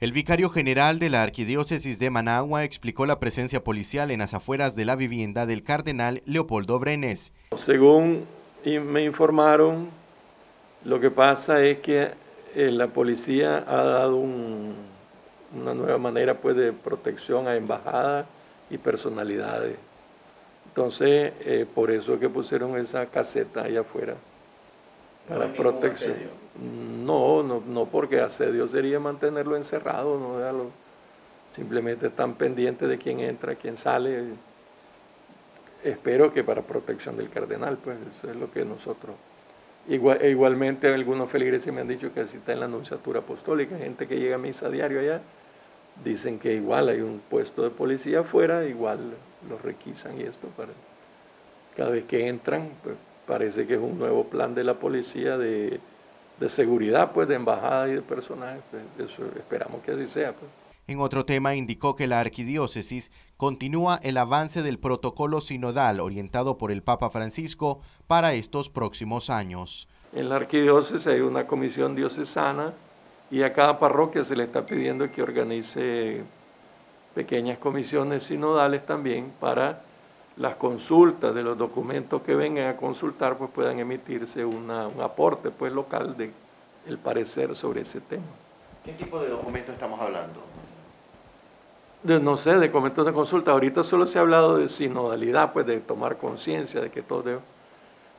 El vicario general de la Arquidiócesis de Managua explicó la presencia policial en las afueras de la vivienda del cardenal Leopoldo Brenes. Según me informaron, lo que pasa es que eh, la policía ha dado una nueva manera pues, de protección a embajadas y personalidades. Entonces, eh, por eso es que pusieron esa caseta allá afuera, para protección. No, no, no, porque asedio sería mantenerlo encerrado, no simplemente están pendientes de quién entra, quién sale. Espero que para protección del cardenal, pues eso es lo que nosotros. Igual, e igualmente algunos feligreses me han dicho que así está en la anunciatura apostólica, gente que llega a misa diario allá, dicen que igual hay un puesto de policía afuera, igual los requisan y esto para cada vez que entran, pues parece que es un nuevo plan de la policía de, seguridad, pues de embajada y de personajes, pues, eso esperamos que así sea. Pues. En otro tema indicó que la arquidiócesis continúa el avance del protocolo sinodal orientado por el Papa Francisco para estos próximos años. En la arquidiócesis hay una comisión diocesana y a cada parroquia se le está pidiendo que organice pequeñas comisiones sinodales también para las consultas de los documentos que vengan a consultar, pues puedan emitirse un aporte pues, local de el parecer sobre ese tema. ¿Qué tipo de documentos estamos hablando? no sé, de documentos de consulta. Ahorita solo se ha hablado de sinodalidad, pues de tomar conciencia de que todo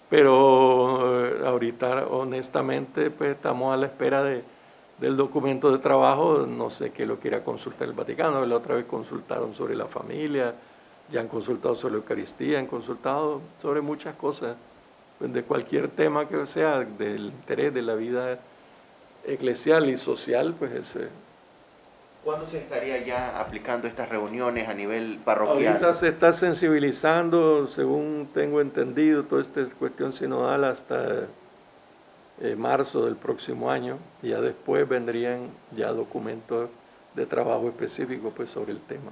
Pero eh, ahorita, honestamente, pues estamos a la espera de, del documento de trabajo, no sé qué lo quiera consultar el Vaticano, la otra vez consultaron sobre la familia, ya han consultado sobre la Eucaristía, han consultado sobre muchas cosas, pues, de cualquier tema que sea del interés de la vida eclesial y social, pues ese. ¿Cuándo se estaría ya aplicando estas reuniones a nivel parroquial? Ahorita se está sensibilizando, según tengo entendido, toda esta cuestión sinodal hasta eh, marzo del próximo año, y ya después vendrían ya documentos de trabajo específico pues, sobre el tema.